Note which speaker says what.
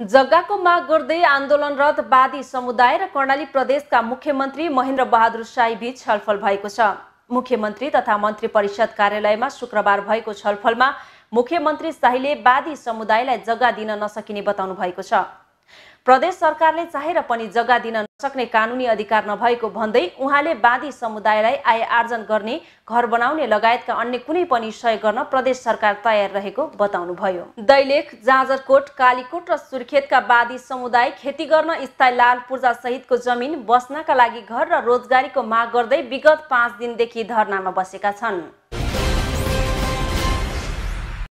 Speaker 1: जग्गाको माग गर्दै आन्दोलनरत वादी समुदाय र कर्णाली प्रदेशका मुख्यमन्त्री महेन्द्र बहादुर शाही बीच छलफल भएको छ। मुख्यमन्त्री तथा मन्त्री परिषद कार्यालयमा शुक्रबार भएको छलफलमा मुख्यमन्त्री शाहीले वादी समुदायलाई जग्गा दिन नसकिने बताउनु भएको छ। प्रदेश सरकारले चाहेर पनि जग्गा दिन नसक्ने कानुनी अधिकार नभएको भन्दै उहाँले वादी समुदायलाई आय आर्जन गर्ने घर बनाउने लगायतका अन्य कुनै पनि सहयोग गर्न प्रदेश सरकार तयार रहेको बताउनुभयो। दैलेख जाजरकोट कालीकोट र सुर्खेतका वादी समुदाय खेती गर्न स्थायी लाल पूर्जा सहितको जमिन बस्नका लागि घर र रोजगारीको माग गर्दै विगत पाँच दिनदेखि धरनामा बसेका छन्।